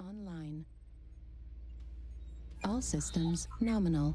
Online. All systems nominal.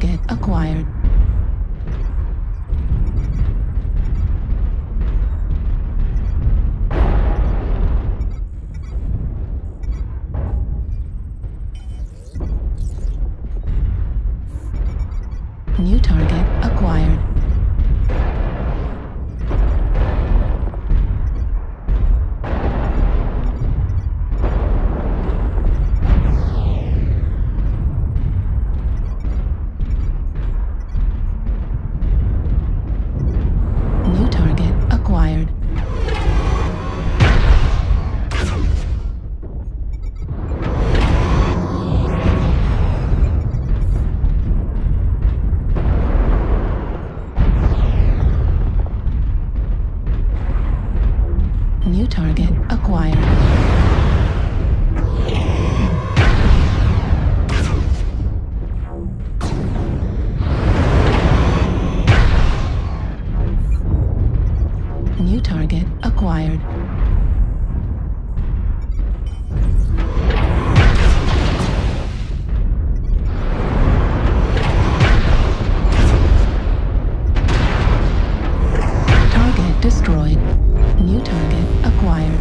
Target acquired. New target acquired. Target destroyed. New target acquired.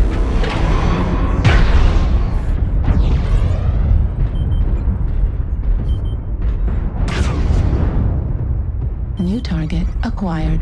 New target acquired.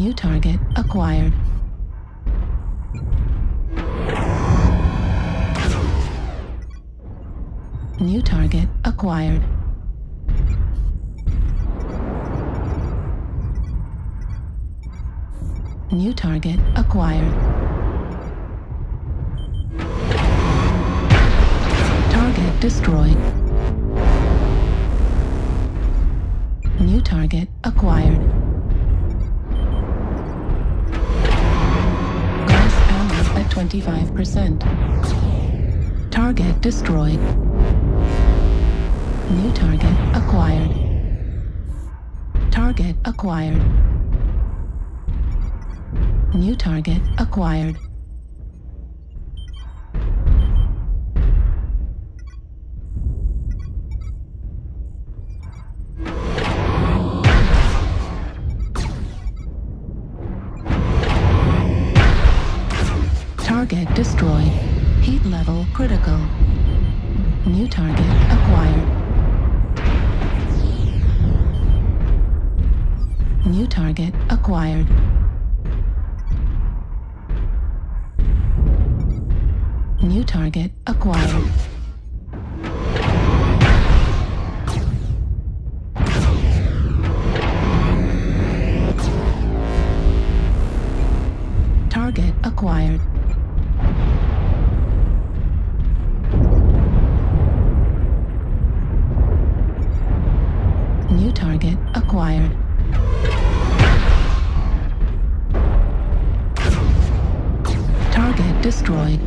New target acquired. New target acquired. New target acquired. Target destroyed. New target acquired. 25%. Target destroyed. New target acquired. Target acquired. New target acquired. target destroyed. Heat level critical. New target acquired. New target acquired. New target acquired. Target acquired. New target acquired. Target destroyed.